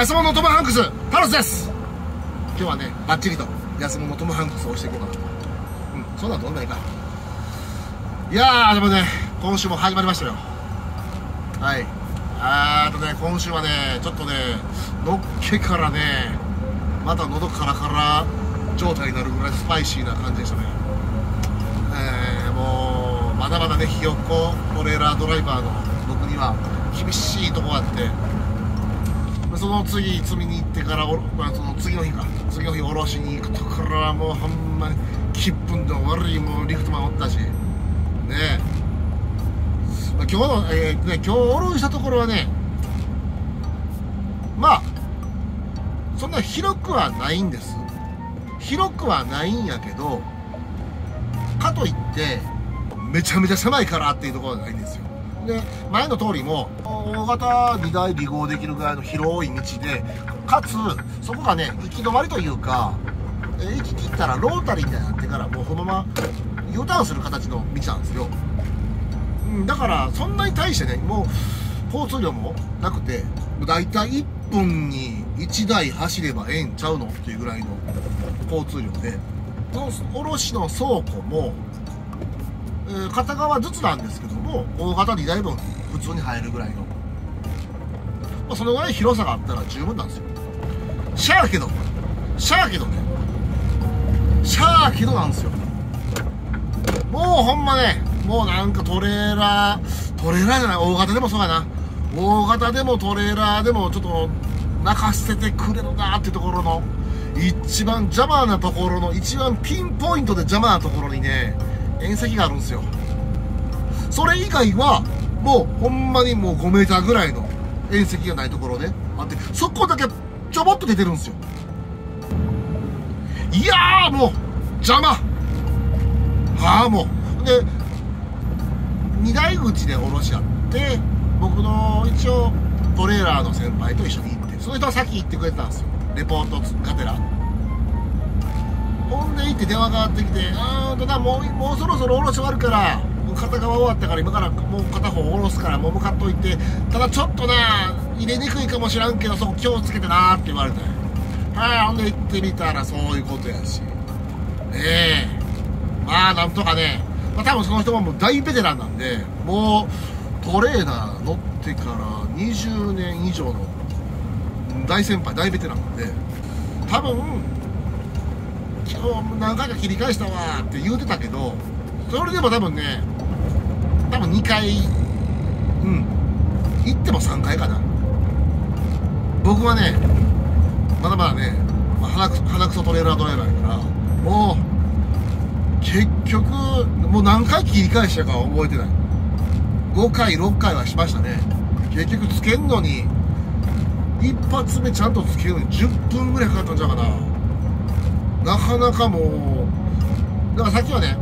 安物トム・ハンクスタロスです。今日はねバッチリと安物トム・ハンクスを押していこうかな。うんそんなんどんないか。いやーでもね今週も始まりましたよ。はい。あーとね今週はねちょっとねのっけからねまた喉カラカラ状態になるぐらいスパイシーな感じでしたね。えー、もうまだまだねひよっこトレーラードライバーの僕には厳しいとこがあってその次積みに行ってからお、まあ、その次の日か。次の日下ろしに行くところはもうほんまに気分で悪いもうリフトマンおったし。ねまあ、今日の、えー、ね今日下ろしたところはねまあそんな広くはないんです。広くはないんやけどかといってめちゃめちゃ狭いからっていうところはないんですよ。で前の通りも大型2台離合できるぐらいの広い道でかつそこがね行き止まりというか行き切ったらロータリーみたいになってからもうそのまま U ターンする形の道なんですよ、うん、だからそんなに大してねもう交通量もなくてだいたい1分に1台走ればええんちゃうのっていうぐらいの交通量でその卸の倉庫も片側ずつなんですけども大型2台分普通に入るぐらいの、まあ、そのぐらい広さがあったら十分なんですよ。シャーけどシャーけどね。シャーけどなんですよ。もうほんまねもうなんかトレーラートレーラーじゃない大型でもそうやな。大型でもトレーラーでもちょっと泣かせてくれるなっていうところの一番邪魔なところの一番ピンポイントで邪魔なところにね縁石があるんですよ。それ以外はもうほんまにもう5メーターぐらいの縁石がないところねあってそこだけちょぼっと出てるんですよ。いやーもう邪魔。はあもう。で荷台口で降ろしあって僕の一応トレーラーの先輩と一緒に行ってその人は先行ってくれてたんですよ。レポートがてら。ほんで行って電話がかってきて「あーとなもうもうそろそろ降ろし終わるから片側終わったから今からもう片方下ろすからもう向かっといてただちょっとな入れにくいかもしらんけどそこ気をつけてな」って言われてはいほんで行ってみたらそういうことやし。ねえ。まあなんとかね、まあ、多分その人ももう大ベテランなんでもうトレーナー乗ってから20年以上の大先輩大ベテランなんで多分今日何回か切り返したわって言うてたけどそれでも多分ね多分2回うん行っても3回かな。僕はねまだまだね、まあ、鼻くそトレーラードライバーやからもう結局もう何回切り返したかは覚えてない。5回6回はしましたね。結局つけんのに一発目ちゃんとつけるのに10分ぐらいかかったんじゃうかな。なかなかもうだからさっきはね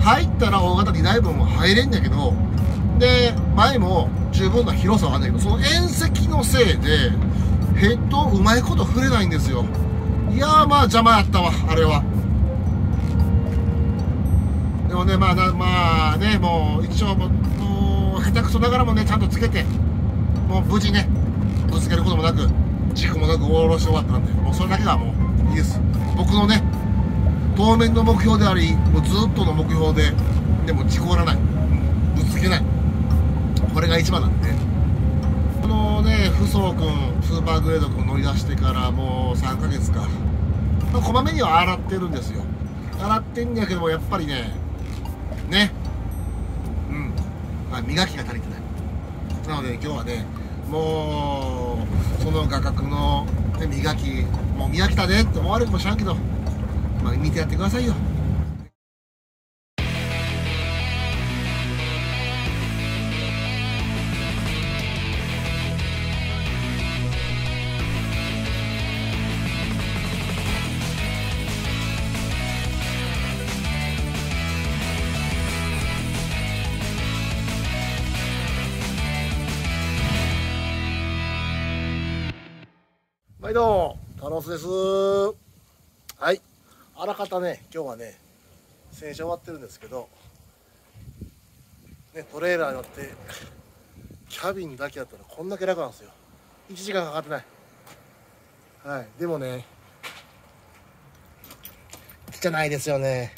入ったら大型2台分も入れんだけどで前も十分な広さはあるんだけどその縁石のせいでヘッドうまいこと触れないんですよ。いやーまあ邪魔やったわあれは。でもねまあまあねもう一応もう下手くそながらもねちゃんとつけてもう無事ねぶつけることもなく事故もなく下ろして終わったんでもうそれだけがもういです。僕のね当面の目標でありもうずっとの目標ででも事故らない。ぶつけない。これが一番なんで。このねフソー君スーパーグレード君乗り出してからもう3ヶ月か、こまめには洗ってるんですよ。洗ってんやけどもやっぱりねね。うん、まあ、磨きが足りてない。なので今日はねもうその画角の、磨きもう磨きたねって思われるかもしれんけどまあ見てやってくださいよ。毎度タロスです。はい。あらかたね今日はね洗車終わってるんですけどねトレーラー乗ってキャビンだけやったらこんだけ楽なんですよ。1時間かかってない。はい。でもね汚いですよね。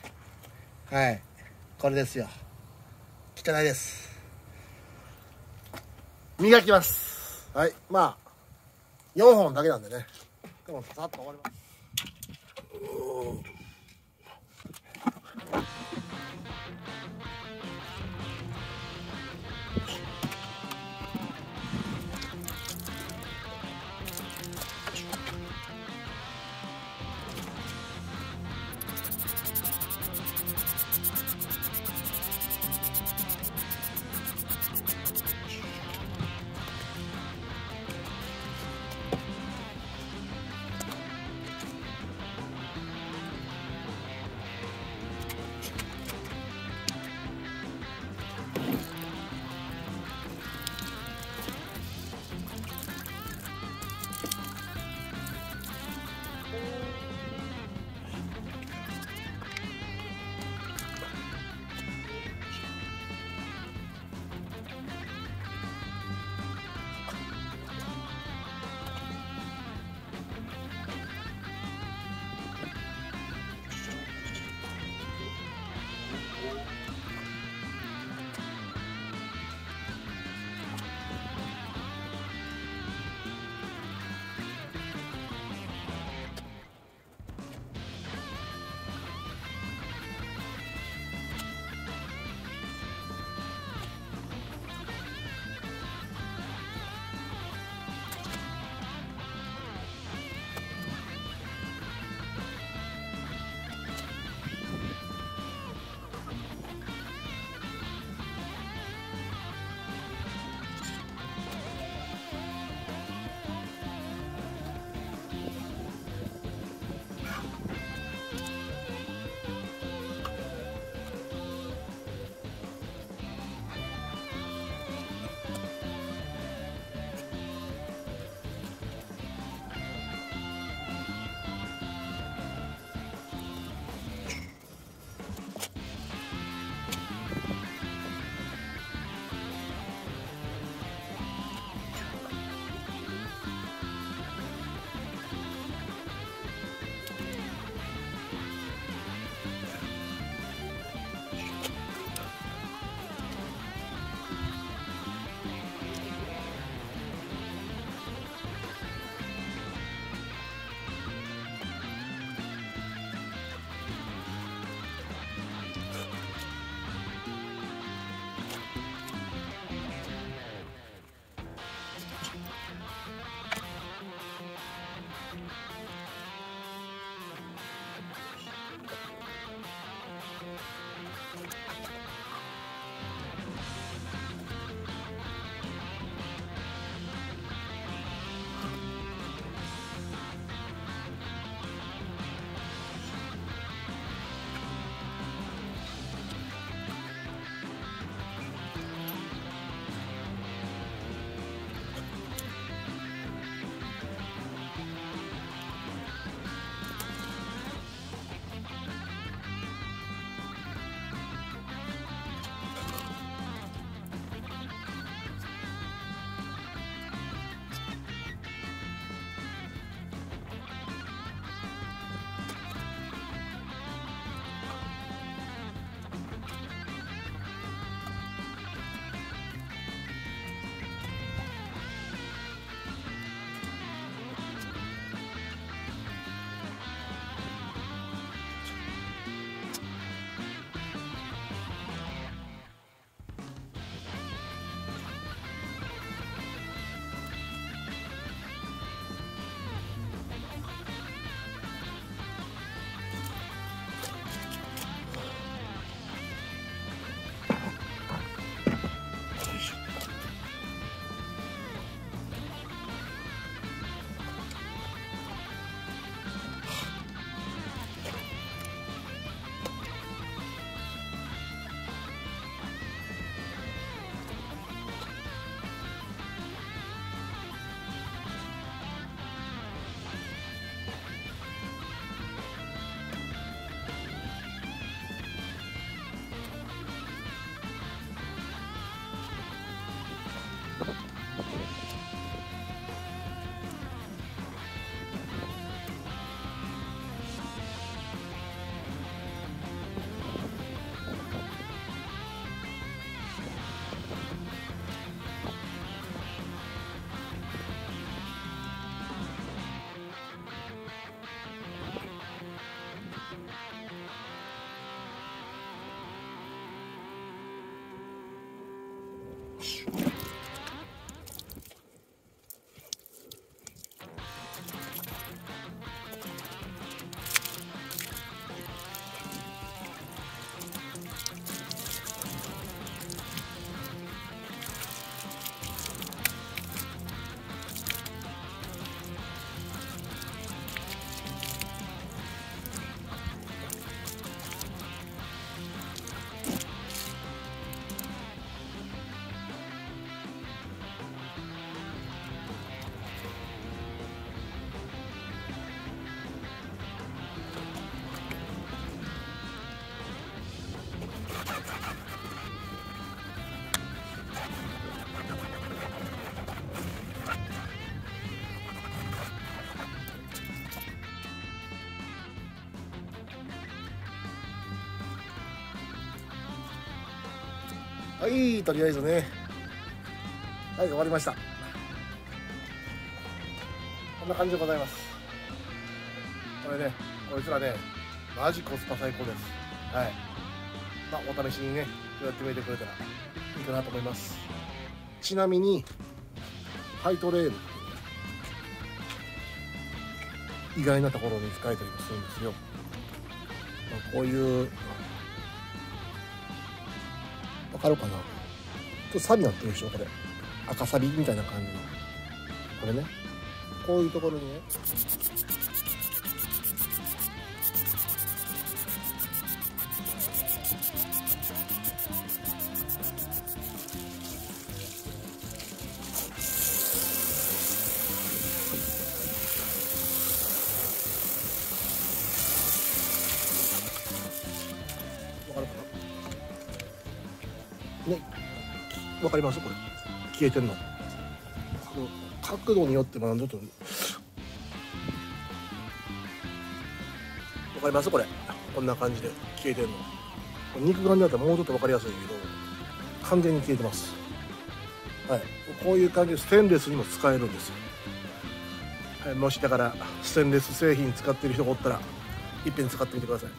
はい。これですよ。汚いです。磨きます。はい。まあ4本だけなんでね。でもさっと終わります。はいとりあえずね。はい終わりました。こんな感じでございます。これねこいつらねマジコスパ最高です。はい。まあお試しにねやってみてくれたらいいかなと思います。ちなみにハイトレール意外なところに使えたりもするんですよ、まあ、こういうかるかな。ちょっとサビなってるでしょこれ。赤サビみたいな感じの。これね。こういうところにね。わかります？これ。消えてんの。角度によってもちょっと。わかります？これ。こんな感じで消えてんの。肉眼だったらもうちょっとわかりやすいけど完全に消えてます。はい。こういう感じでステンレスにも使えるんです。よ、はい、もしだからステンレス製品使ってる人がおったらいっぺん使ってみてください。